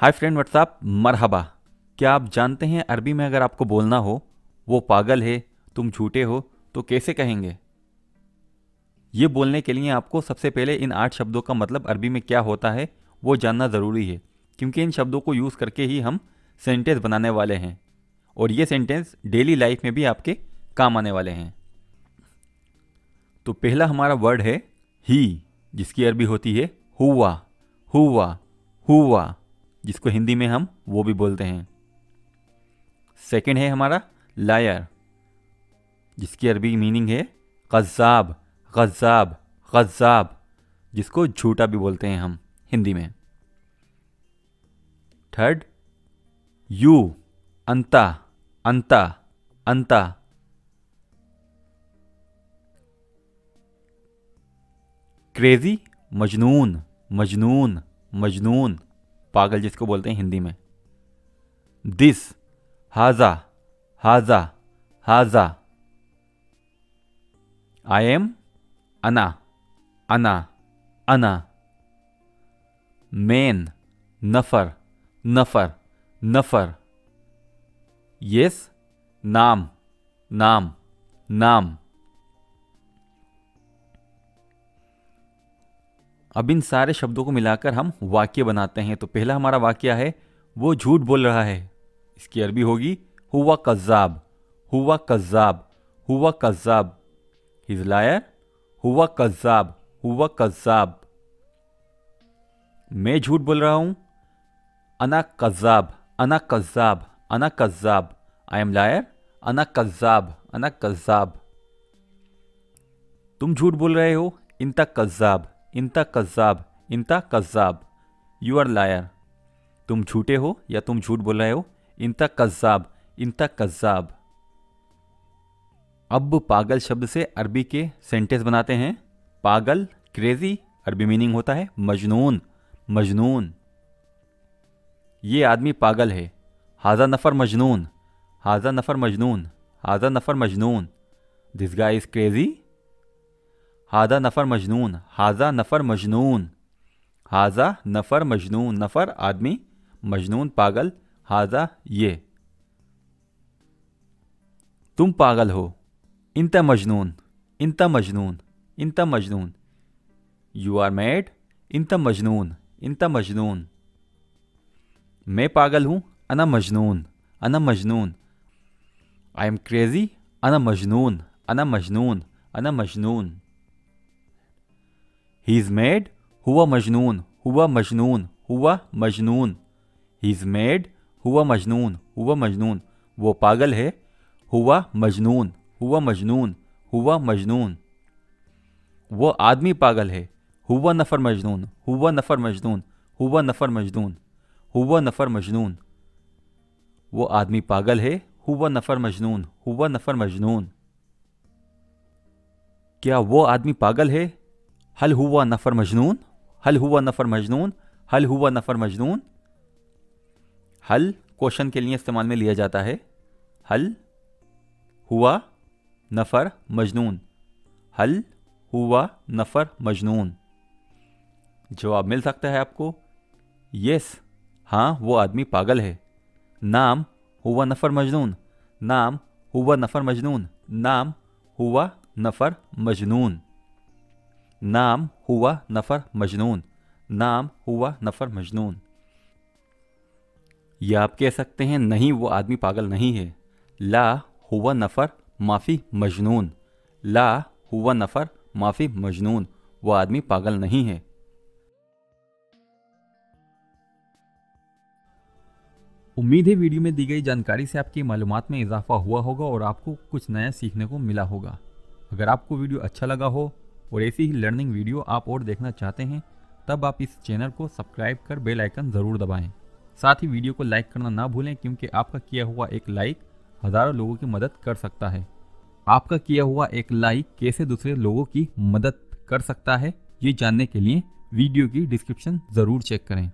Hi friend WhatsApp मरहबा। क्या आप जानते हैं अरबी में अगर आपको बोलना हो, वो पागल है, तुम झूठे हो तो कैसे कहेंगे? ये बोलने के लिए आपको सबसे पहले इन आठ शब्दों का मतलब अरबी में क्या होता है, वो जानना ज़रूरी है, क्योंकि इन शब्दों को यूज़ करके ही हम सेंटेंस बनाने वाले हैं, और ये सेंटेंस डेली लाइफ में भी आपके काम आने वाले हैं। तो पहला हमारा वर्ड है ही, जिसकी अरबी होती है हुआ हुआ हुआ। जिसको हिंदी में हम वो भी बोलते हैं। सेकंड है हमारा लायर, जिसकी अरबी मीनिंग है गज़ाब गज़ाब गज़ाब जिसको झूठा भी बोलते हैं हम हिंदी में। थर्ड, यू, अंता अंता अंता। क्रेजी, मजनून मजनून मजनून। पागल जिसको बोलते हैं हिंदी में। दिस हाजा हाजा हाजा आई एम अना अना अना मेन नफर नफर नफर यस नाम नाम नाम अब इन सारे शब्दों को मिलाकर हम वाक्य बनाते हैं। तो पहला हमारा वाक्य है, वो झूठ बोल रहा है। इसकी अरबी होगी हुआ कज्जाब हुआ कज्जाब हुआ कज्जाब। हिज लायर हुआ कज्जाब हुआ कज्जाब। मैं झूठ बोल रहा हूँ, अना कज्जाब अना कज्जाब अना कज्जाब। आई एम लायर अना कज्जाब अना कज्जाब। तुम झूठ बोल रहे हो इन तक इंता कज्जाब इंता कज्जाब। यू आर लायर तुम झूठे हो या तुम झूठ बोल रहे हो? इंता कज्जाब इंता कज्जाब। अब पागल शब्द से अरबी के सेंटेंस बनाते हैं। पागल क्रेजी अरबी मीनिंग होता है मजनून मजनून। ये आदमी पागल है। हाजा नफ़र मजनून, हाजा नफ़र मजनून, हाजा नफ़र मजनून। दिस गाय इज़ क्रेजी हाजा नफ़र मजनून हाजा नफ़र मजनून हाजा नफ़र मजनून नफ़र आदमी मजनून पागल हाजा ये तुम पागल हो इंत मजनून इंत मजनून इंत मजनून यू आर मैड इंत मजनून इंत मजनून मैं पागल हूँ, अना मजनून अना मजनून। आई एम क्रेजी अना मजनून अना मजनून अना मजनून। ही इज़ मेड हुआ मजनून हुआ मजनून हुआ मजनून ही इज़ मेड हुआ मजनून हुआ मजनून वो पागल है हुआ मजनून हुआ मजनून हुआ मजनून वो आदमी पागल है हुआ नफ़र मजनून हुआ नफ़र मजनून हुआ नफ़र मजनून हुआ नफ़र मजनून वो आदमी पागल है हुआ नफ़र मजनून हुआ नफ़र मजनून क्या वो आदमी पागल है हल हुआ नफ़र मजनून हल हुआ नफ़र मजनून हल हुआ नफ़र मजनून हल क्वेश्चन के लिए इस्तेमाल में लिया जाता है हल हुआ नफ़र मजनून हल हुआ नफ़र मजनून जवाब मिल सकता है आपको यस हाँ वो आदमी पागल है नाम हुआ नफ़र मजनून नाम हुआ नफ़र मजनून नाम हुआ नफ़र मजनून नाम हुआ नफ़र मजनून नाम हुआ नफ़र मजनून या आप कह सकते हैं, नहीं, वो आदमी पागल नहीं है। ला हुआ नफ़र माफ़ी मजनून। ला हुआ नफ़र माफ़ी मजनून। वो आदमी पागल नहीं है। उम्मीद है वीडियो में दी गई जानकारी से आपकी मालूम में इजाफा हुआ होगा और आपको कुछ नया सीखने को मिला होगा। अगर आपको वीडियो अच्छा लगा हो और ऐसी ही लर्निंग वीडियो आप और देखना चाहते हैं, तब आप इस चैनल को सब्सक्राइब कर बेल आइकन ज़रूर दबाएँ। साथ ही वीडियो को लाइक करना ना भूलें, क्योंकि आपका किया हुआ एक लाइक हज़ारों लोगों की मदद कर सकता है। आपका किया हुआ एक लाइक कैसे दूसरे लोगों की मदद कर सकता है, ये जानने के लिए वीडियो की डिस्क्रिप्शन ज़रूर चेक करें।